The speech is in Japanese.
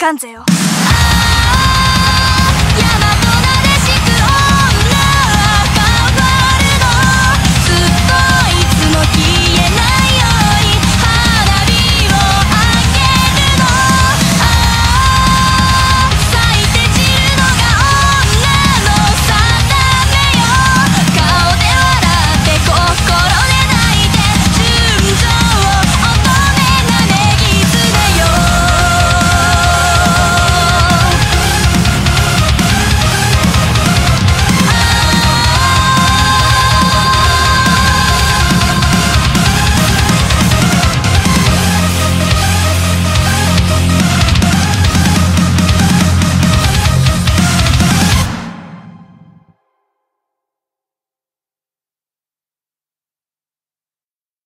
かんぜよ。